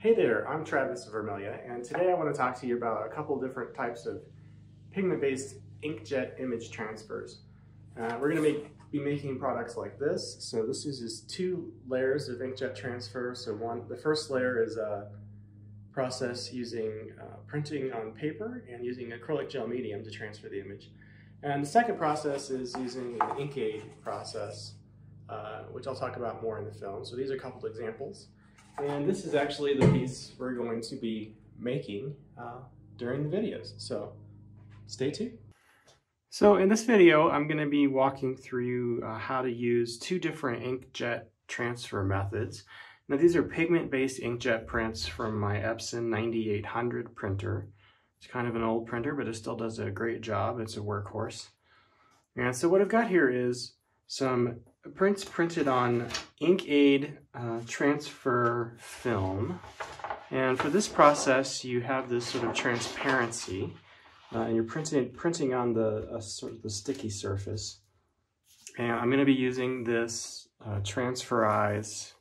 Hey there, I'm Travis Vermilye, and today I want to talk to you about a couple different types of pigment-based inkjet image transfers. Uh, we're going to be making products like this. So this uses two layers of inkjet transfer. So one, the first layer is a process using uh, printing on paper and using acrylic gel medium to transfer the image. And the second process is using the InkAid process, uh, which I'll talk about more in the film. So these are a couple examples. And this is actually the piece we're going to be making uh, during the videos. So stay tuned. So in this video, I'm going to be walking through uh, how to use two different inkjet transfer methods. Now these are pigment-based inkjet prints from my Epson 9800 printer. It's kind of an old printer, but it still does a great job. It's a workhorse. And so what I've got here is some prints printed on InkAid uh, transfer film. And for this process, you have this sort of transparency, uh, and you're printing, printing on the, uh, sort of the sticky surface. And I'm gonna be using this uh, Transferize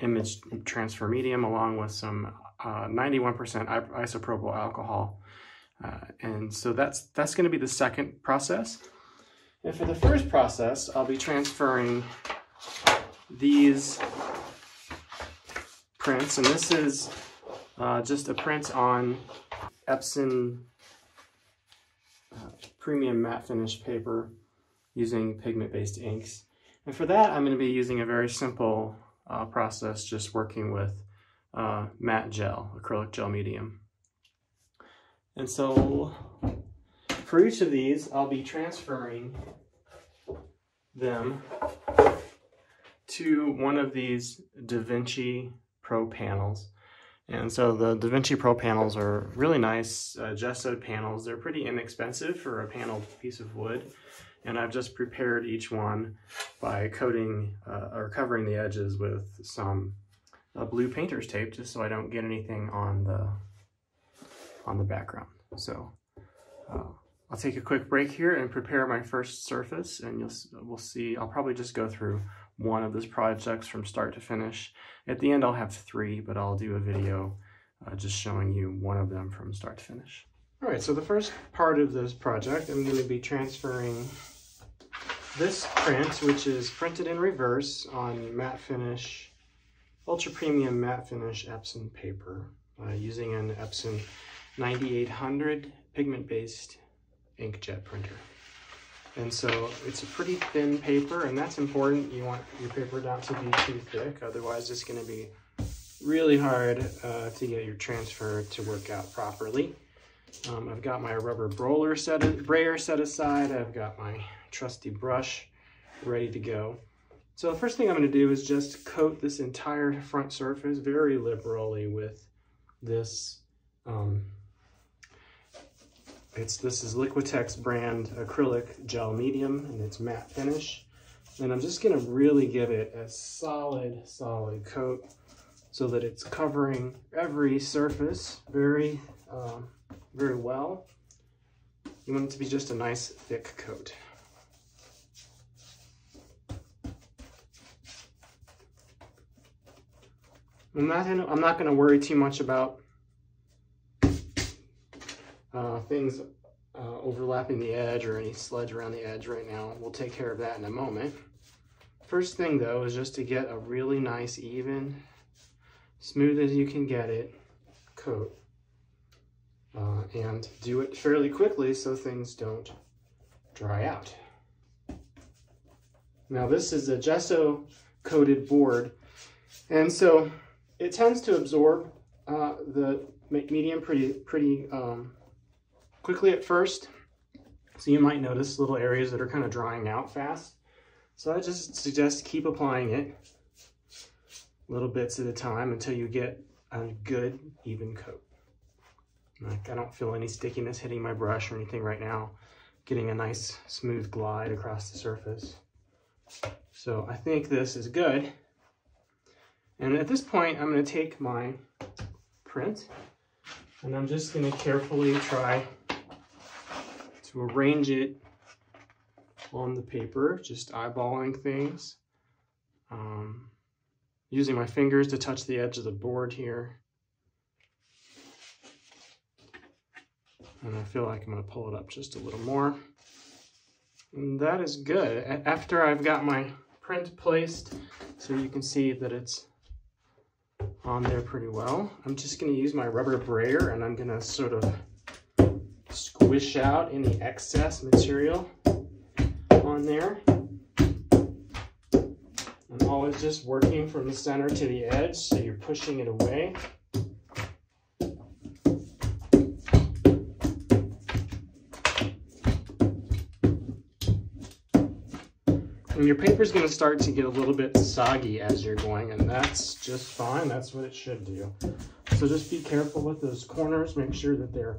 image transfer medium along with some 91% uh, isopropyl alcohol. Uh, and so that's, that's gonna be the second process. And for the first process, I'll be transferring these prints, and this is uh, just a print on Epson uh, premium matte finish paper using pigment-based inks. And for that, I'm going to be using a very simple uh, process, just working with uh, matte gel, acrylic gel medium. And so for each of these, I'll be transferring them to one of these DaVinci Pro panels. And so the DaVinci Pro panels are really nice uh, gessoed panels. They're pretty inexpensive for a paneled piece of wood. And I've just prepared each one by coating uh, or covering the edges with some uh, blue painter's tape just so I don't get anything on the on the background. So uh, I'll take a quick break here and prepare my first surface and you'll we'll see I'll probably just go through one of these projects from start to finish. At the end I'll have three but I'll do a video uh, just showing you one of them from start to finish. All right, so the first part of this project I'm going to be transferring this print which is printed in reverse on matte finish, ultra premium matte finish Epson paper uh, using an Epson 9800 pigment based inkjet printer. And so it's a pretty thin paper and that's important. You want your paper not to be too thick, otherwise it's gonna be really hard uh, to get your transfer to work out properly. Um, I've got my rubber broller set, brayer set aside. I've got my trusty brush ready to go. So the first thing I'm gonna do is just coat this entire front surface very liberally with this um, it's This is Liquitex brand acrylic gel medium and it's matte finish. And I'm just gonna really give it a solid, solid coat so that it's covering every surface very, um, very well. You want it to be just a nice thick coat. I'm not I'm not gonna worry too much about uh, things uh, overlapping the edge or any sludge around the edge right now. We'll take care of that in a moment. First thing though is just to get a really nice, even, smooth as you can get it, coat. Uh, and do it fairly quickly so things don't dry out. Now this is a gesso coated board and so it tends to absorb uh, the medium pretty, pretty um, quickly at first. So you might notice little areas that are kind of drying out fast. So I just suggest keep applying it little bits at a time until you get a good even coat. Like I don't feel any stickiness hitting my brush or anything right now. Getting a nice smooth glide across the surface. So I think this is good. And at this point, I'm gonna take my print and I'm just gonna carefully try to arrange it on the paper, just eyeballing things. Um, using my fingers to touch the edge of the board here. And I feel like I'm gonna pull it up just a little more. And that is good. After I've got my print placed, so you can see that it's on there pretty well, I'm just gonna use my rubber brayer and I'm gonna sort of out any excess material on there. I'm always just working from the center to the edge, so you're pushing it away. And your paper is going to start to get a little bit soggy as you're going, and that's just fine. That's what it should do. So just be careful with those corners. Make sure that they're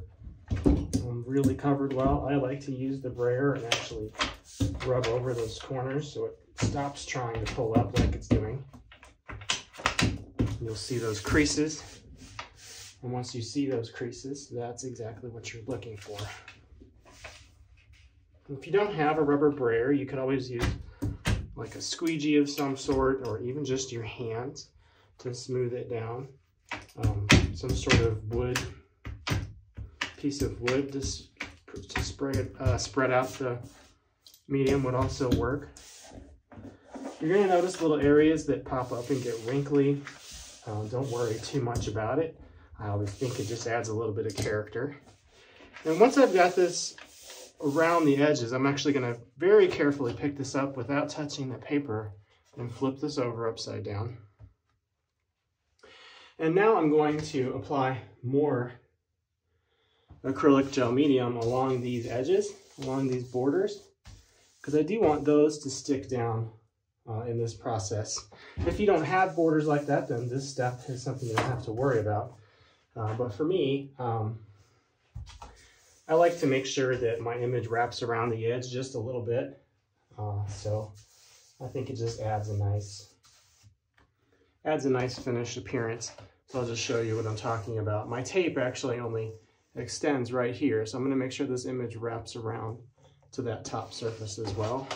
really covered well. I like to use the brayer and actually rub over those corners so it stops trying to pull up like it's doing. You'll see those creases. And once you see those creases, that's exactly what you're looking for. If you don't have a rubber brayer, you could always use like a squeegee of some sort or even just your hands to smooth it down. Um, some sort of wood, piece of wood to, to it, uh, spread out the medium would also work. You're going to notice little areas that pop up and get wrinkly. Uh, don't worry too much about it. I always think it just adds a little bit of character. And once I've got this around the edges, I'm actually going to very carefully pick this up without touching the paper and flip this over upside down. And now I'm going to apply more acrylic gel medium along these edges, along these borders, because I do want those to stick down uh, in this process. If you don't have borders like that, then this step is something you don't have to worry about. Uh, but for me, um, I like to make sure that my image wraps around the edge just a little bit. Uh, so I think it just adds a nice, adds a nice finished appearance. So I'll just show you what I'm talking about. My tape actually only extends right here. So I'm gonna make sure this image wraps around to that top surface as well.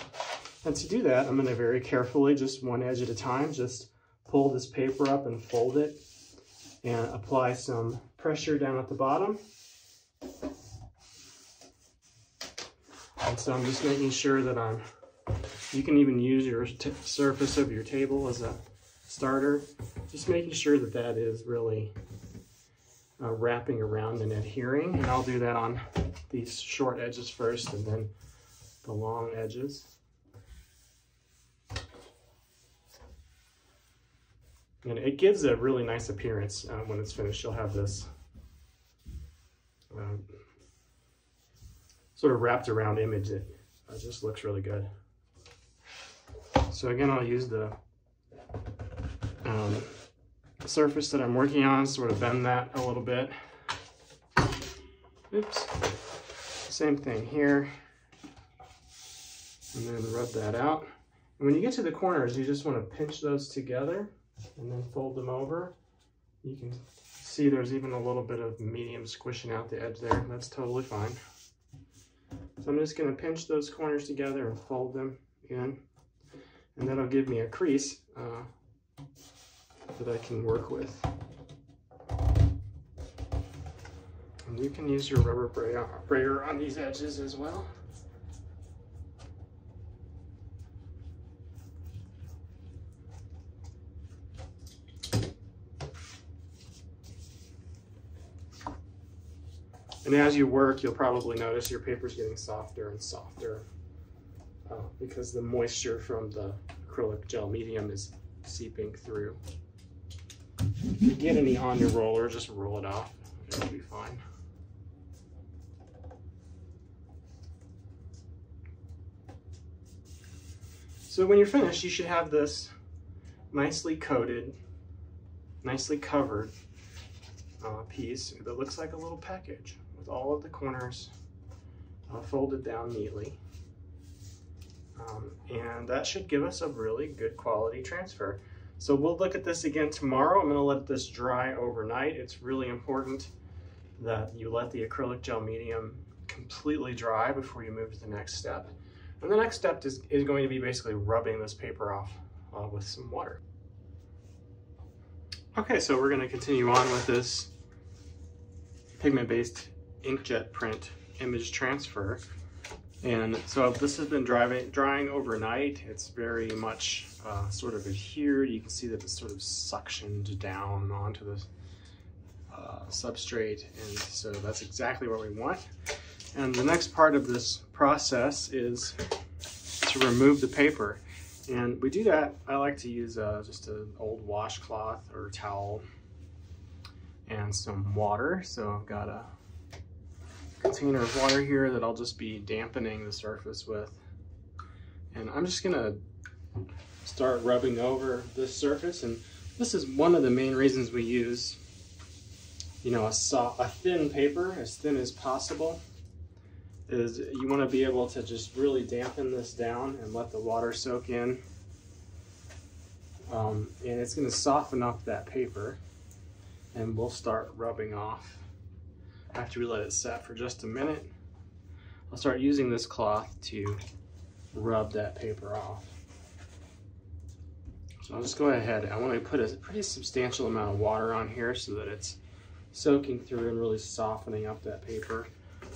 And to do that, I'm gonna very carefully, just one edge at a time, just pull this paper up and fold it and apply some pressure down at the bottom. And so I'm just making sure that I'm, you can even use your surface of your table as a starter. Just making sure that that is really uh, wrapping around and adhering. And I'll do that on these short edges first and then the long edges. And it gives a really nice appearance uh, when it's finished. You'll have this uh, sort of wrapped around image that uh, just looks really good. So again, I'll use the, um, surface that I'm working on, sort of bend that a little bit. Oops. Same thing here. And then rub that out. And when you get to the corners, you just want to pinch those together and then fold them over. You can see there's even a little bit of medium squishing out the edge there. That's totally fine. So I'm just going to pinch those corners together and fold them in. And that'll give me a crease uh, that I can work with. And you can use your rubber brayer, on these edges as well. And as you work, you'll probably notice your paper's getting softer and softer uh, because the moisture from the acrylic gel medium is seeping through. Get any on your roller, just roll it off. It'll be fine. So when you're finished, you should have this nicely coated, nicely covered uh, piece that looks like a little package with all of the corners uh, folded down neatly. Um, and that should give us a really good quality transfer. So we'll look at this again tomorrow. I'm gonna let this dry overnight. It's really important that you let the acrylic gel medium completely dry before you move to the next step. And the next step is, is going to be basically rubbing this paper off uh, with some water. Okay, so we're gonna continue on with this pigment-based inkjet print image transfer. And so this has been drying, drying overnight. It's very much uh, sort of adhered. You can see that it's sort of suctioned down onto the uh, substrate. And so that's exactly what we want. And the next part of this process is to remove the paper. And we do that, I like to use uh, just an old washcloth or towel and some water. So I've got a container of water here that I'll just be dampening the surface with. And I'm just gonna start rubbing over this surface. And this is one of the main reasons we use, you know, a, soft, a thin paper, as thin as possible, is you wanna be able to just really dampen this down and let the water soak in. Um, and it's gonna soften up that paper and we'll start rubbing off after we let it set for just a minute. I'll start using this cloth to rub that paper off. So I'll just go ahead. I want to put a pretty substantial amount of water on here so that it's soaking through and really softening up that paper.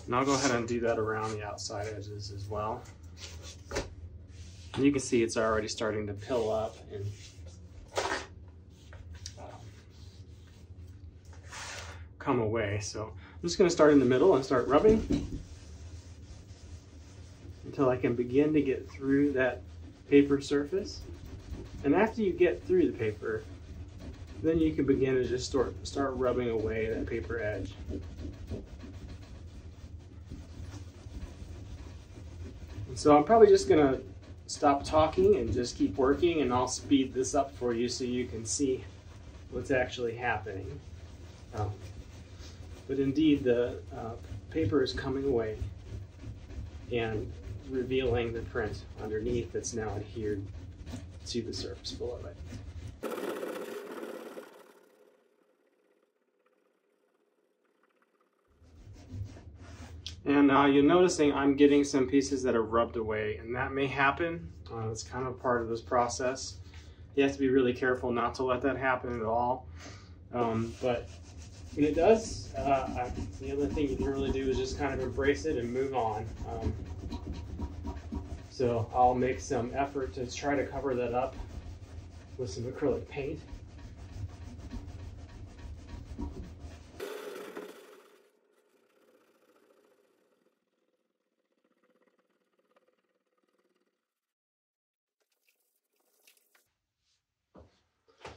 And I'll go ahead and do that around the outside edges as well. And you can see it's already starting to pill up and um, come away. So I'm just gonna start in the middle and start rubbing until I can begin to get through that paper surface. And after you get through the paper, then you can begin to just start, start rubbing away that paper edge. So I'm probably just gonna stop talking and just keep working and I'll speed this up for you so you can see what's actually happening. Um, but indeed, the uh, paper is coming away and revealing the print underneath that's now adhered to the surface below it. And now you're noticing I'm getting some pieces that are rubbed away, and that may happen. Uh, it's kind of part of this process. You have to be really careful not to let that happen at all. Um, but when it does, uh, the other thing you can really do is just kind of embrace it and move on. Um, so I'll make some effort to try to cover that up with some acrylic paint.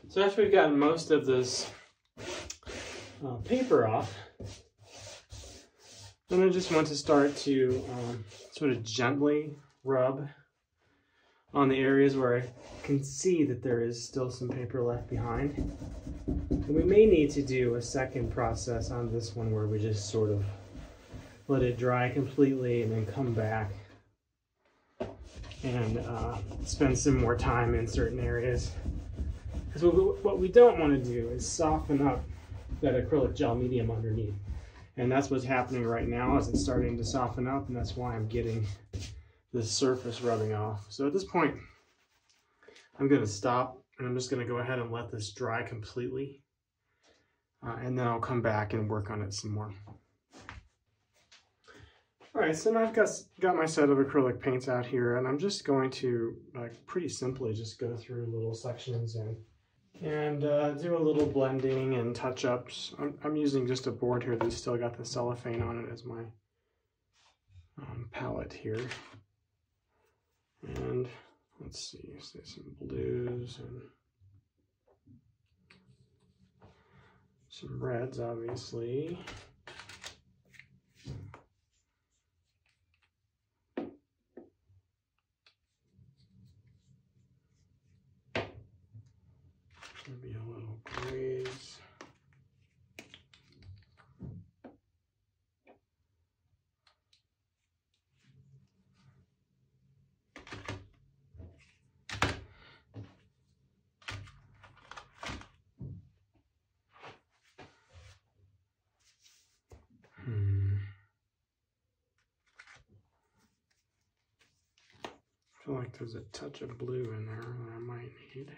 So after we've gotten most of this uh, paper off, And I just want to start to um, sort of gently rub on the areas where I can see that there is still some paper left behind. And we may need to do a second process on this one where we just sort of let it dry completely and then come back and uh, spend some more time in certain areas. Because what we don't want to do is soften up that acrylic gel medium underneath. And that's what's happening right now as it's starting to soften up and that's why I'm getting the surface rubbing off. So at this point, I'm gonna stop and I'm just gonna go ahead and let this dry completely. Uh, and then I'll come back and work on it some more. All right, so now I've got, got my set of acrylic paints out here and I'm just going to like pretty simply just go through little sections and and uh, do a little blending and touch-ups. I'm, I'm, using just a board here that's still got the cellophane on it as my um, palette here. And let's see, say some blues and some reds, obviously. I feel like there's a touch of blue in there that I might need.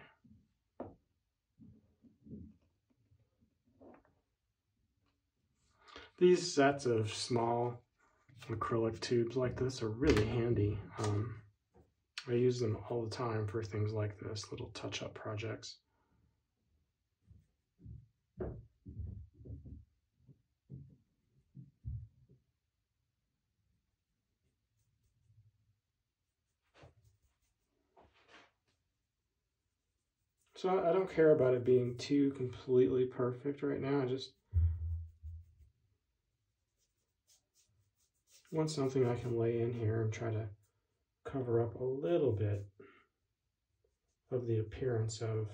These sets of small acrylic tubes like this are really handy. Um, I use them all the time for things like this, little touch-up projects. So I don't care about it being too completely perfect right now. I just want something I can lay in here and try to cover up a little bit of the appearance of.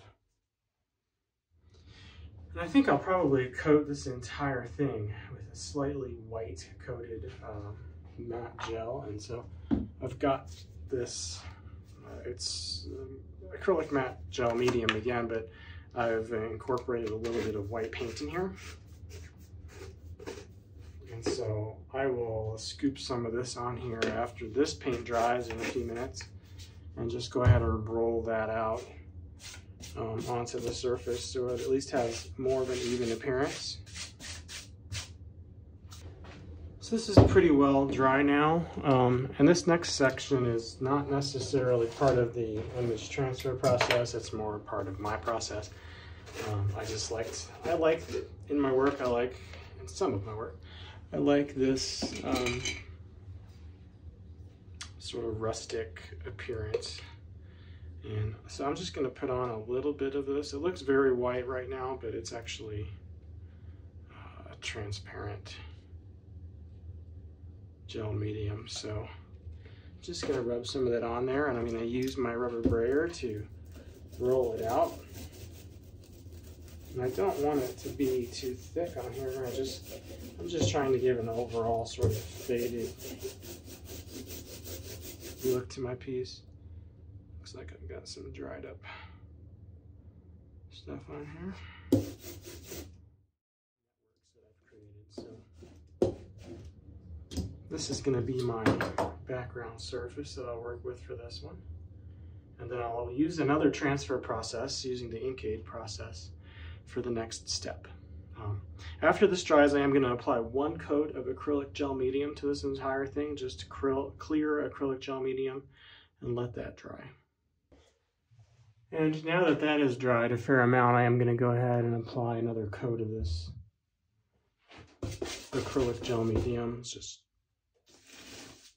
And I think I'll probably coat this entire thing with a slightly white coated um, matte gel. And so I've got this, uh, it's um, acrylic matte gel medium again, but I've incorporated a little bit of white paint in here. And so I will scoop some of this on here after this paint dries in a few minutes and just go ahead and roll that out um, onto the surface so it at least has more of an even appearance. This is pretty well dry now. Um, and this next section is not necessarily part of the image transfer process. It's more part of my process. Um, I just liked, I like in my work, I like, in some of my work, I like this um, sort of rustic appearance. And so I'm just gonna put on a little bit of this. It looks very white right now, but it's actually uh, transparent gel medium. So I'm just gonna rub some of that on there and I'm gonna use my rubber brayer to roll it out. And I don't want it to be too thick on here. I just, I'm just trying to give an overall sort of faded look to my piece. Looks like I've got some dried up stuff on here. This is going to be my background surface that I'll work with for this one. And then I'll use another transfer process using the InkAid process for the next step. Um, after this dries, I am going to apply one coat of acrylic gel medium to this entire thing, just acryl clear acrylic gel medium, and let that dry. And now that that is dried a fair amount, I am going to go ahead and apply another coat of this acrylic gel medium. It's just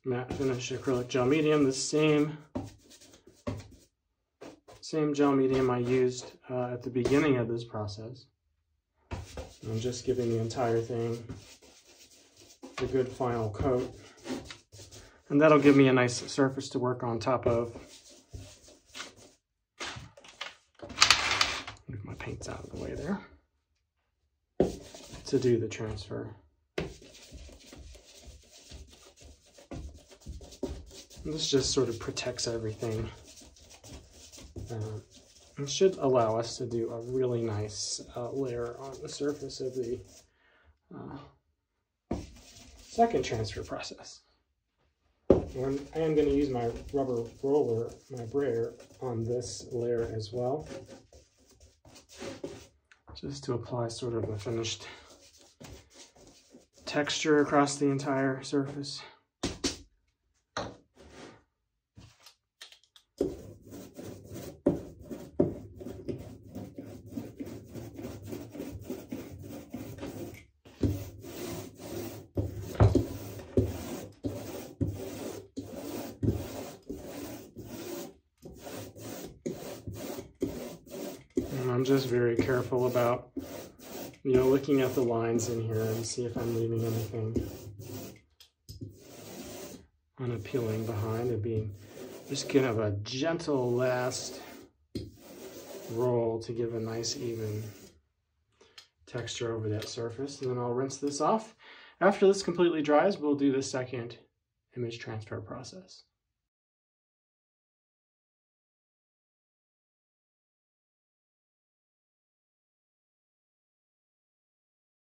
matte finish acrylic gel medium, the same same gel medium I used uh, at the beginning of this process. I'm just giving the entire thing a good final coat. And that'll give me a nice surface to work on top of. Move my paints out of the way there. To do the transfer. This just sort of protects everything. Uh, it should allow us to do a really nice uh, layer on the surface of the uh, second transfer process. And I am going to use my rubber roller, my brayer, on this layer as well. Just to apply sort of a finished texture across the entire surface. I'm just very careful about, you know, looking at the lines in here and see if I'm leaving anything unappealing behind and being just kind of a gentle last roll to give a nice even texture over that surface. And then I'll rinse this off. After this completely dries, we'll do the second image transfer process.